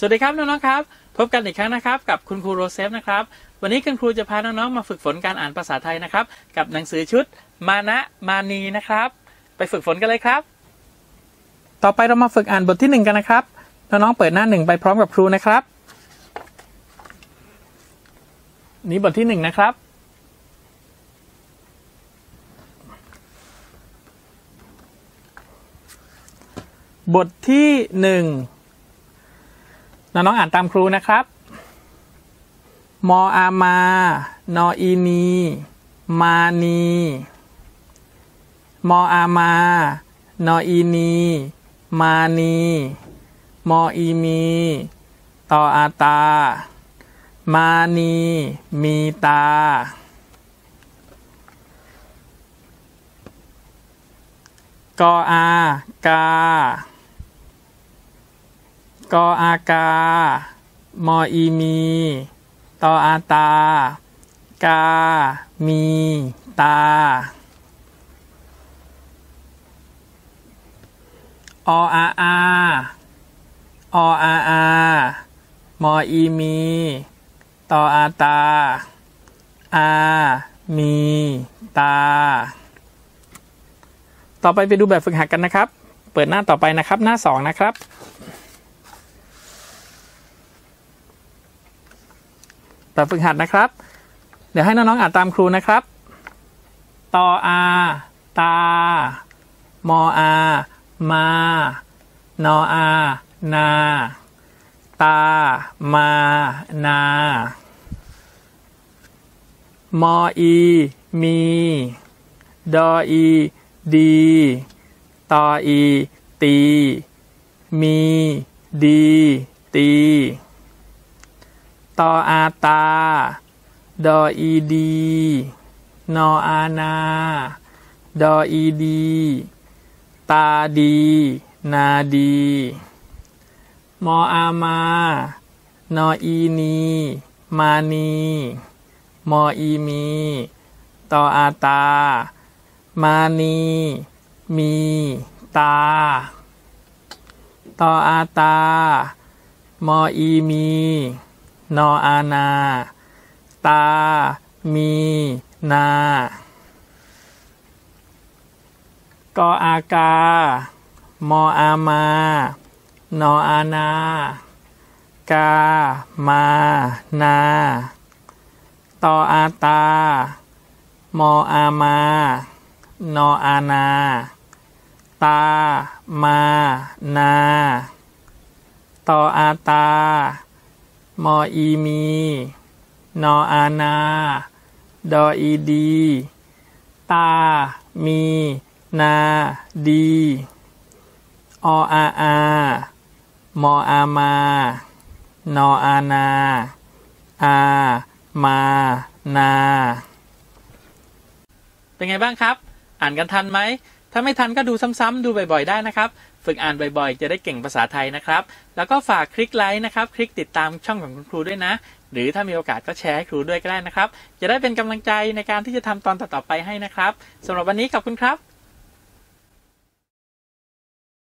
สวัสดีครับน้องๆครับ พบกันอีกครั้งนะครับ กับคุณครูโรเซฟนะครับ วันนี้คุณครูจะพาน้องๆมาฝึกฝนการอ่านภาษาไทยนะครับ กับหนังสือชุดมานะมานีนะครับ ไปฝึกฝนกันเลยครับ ต่อไปเรามาฝึกอ่านบทที่หนึ่งกันนะครับน้องๆเปิดหน้าหนึ่งไปพร้อมกับครูนะครับ นี่บทที่หนึ่งนะครับ บทที่ห น้องๆอ่านตามครูนะครับ มออามา นออีนี มานี มออามา นออีนี มานี มออีมีต่ออาตา มานี มีตา กออากา กออากา มออีมี ตออาตา กา มี ตา ออาอา ออาอา มออีมี ตออาตา อา มี ตา ต่อไปไปดูแบบฝึกหัดกันนะครับ เปิดหน้าต่อไปนะครับ หน้าสองนะครับ แบบฝึกหัดนะครับ เดี๋ยวให้น้องๆอ่านตามครูนะครับ ตออา ตา มออา มา นออา นา ตา มา นา มออี มี ดออี ดี ตออี ตี มี ดี ตี ตออาตา ดออีดี นออานา ดออีดี ตาดี นาดี มออามา นออีนี มานี มออีมี ตออาตา มานี มี ตา ตออาตา มออีมี นออานา ตา มี นากออากา มออามา นออานา กา มา นา ตออาตา มออามา นออานา ตา มา นา ตออาตา มออีมี นออานา ดออีดี ตา มี นา ดี ออาอา มออามา นออานา อา มา นา เป็นไงบ้างครับ อ่านกันทันไหม ถ้าไม่ทันก็ดูซ้ำๆดูบ่อยๆได้นะครับ ฝึกอ่านบ่อยๆ จะได้เก่งภาษาไทยนะครับ แล้วก็ฝากคลิกไลค์นะครับ คลิกติดตามช่องของคุณครูด้วยนะ หรือถ้ามีโอกาสก็แชร์ให้ครูด้วยก็ได้นะครับ จะได้เป็นกำลังใจในการที่จะทำตอนต่อๆไปให้นะครับสำหรับวันนี้ขอบคุณครับ